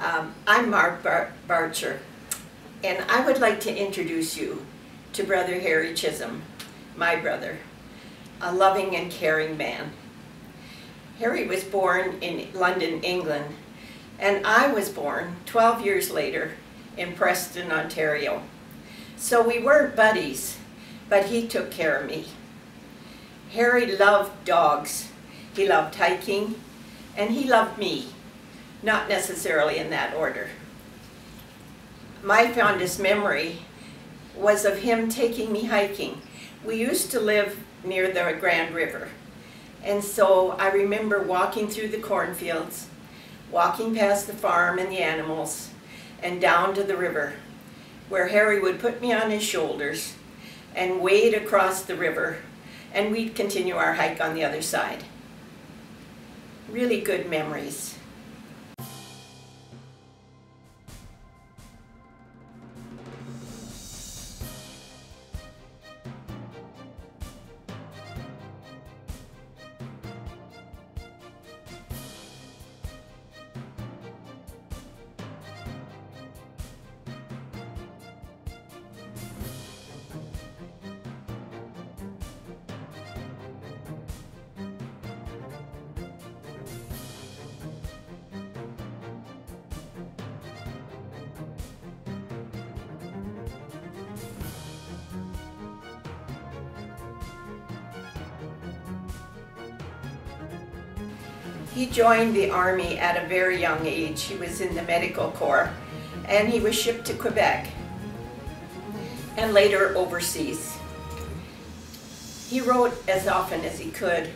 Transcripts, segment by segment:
Um, I'm Mark Bar Barcher, and I would like to introduce you to Brother Harry Chisholm, my brother, a loving and caring man. Harry was born in London, England, and I was born 12 years later in Preston, Ontario. So we weren't buddies, but he took care of me. Harry loved dogs. He loved hiking, and he loved me, not necessarily in that order. My fondest memory was of him taking me hiking. We used to live near the Grand River, and so I remember walking through the cornfields, walking past the farm and the animals, and down to the river, where Harry would put me on his shoulders and wade across the river, and we'd continue our hike on the other side. Really good memories. He joined the army at a very young age. He was in the medical corps and he was shipped to Quebec and later overseas. He wrote as often as he could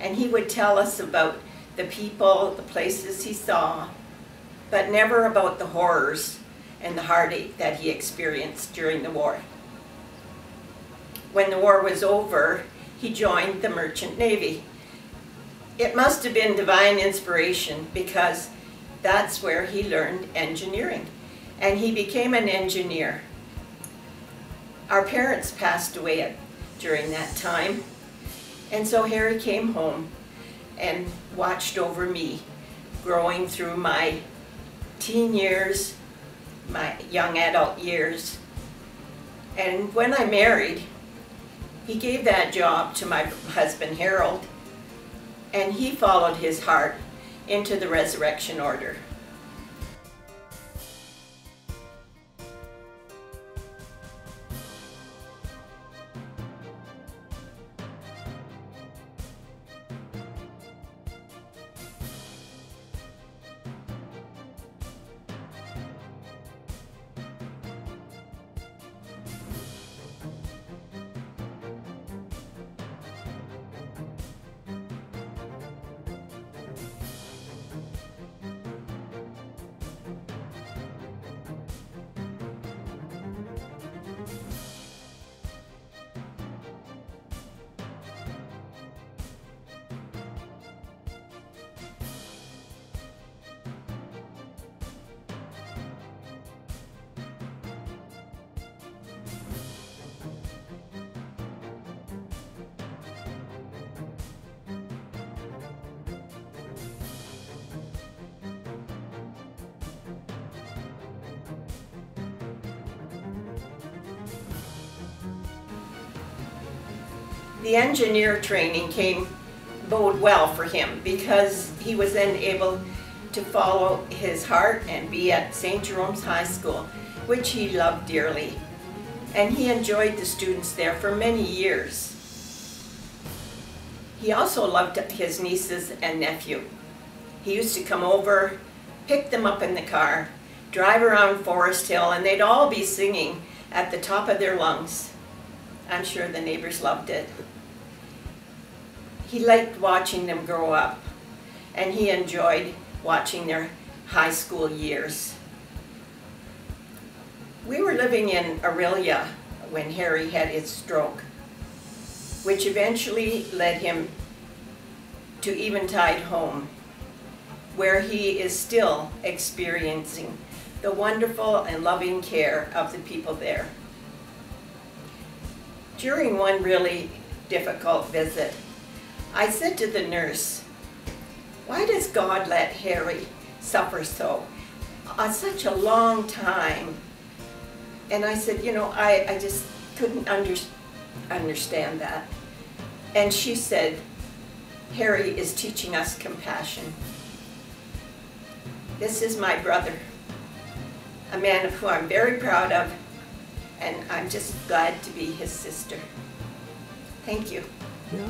and he would tell us about the people, the places he saw, but never about the horrors and the heartache that he experienced during the war. When the war was over, he joined the Merchant Navy it must have been divine inspiration because that's where he learned engineering. And he became an engineer. Our parents passed away during that time. And so Harry came home and watched over me growing through my teen years, my young adult years. And when I married, he gave that job to my husband Harold and he followed his heart into the resurrection order. The engineer training came bode well for him because he was then able to follow his heart and be at St. Jerome's High School, which he loved dearly. And he enjoyed the students there for many years. He also loved his nieces and nephew. He used to come over, pick them up in the car, drive around Forest Hill, and they'd all be singing at the top of their lungs. I'm sure the neighbors loved it. He liked watching them grow up, and he enjoyed watching their high school years. We were living in Orillia when Harry had his stroke, which eventually led him to Eventide Home, where he is still experiencing the wonderful and loving care of the people there. During one really difficult visit, I said to the nurse, why does God let Harry suffer so? uh, such a long time. And I said, you know, I, I just couldn't under, understand that. And she said, Harry is teaching us compassion. This is my brother, a man of whom I'm very proud of, and I'm just glad to be his sister. Thank you. Yeah.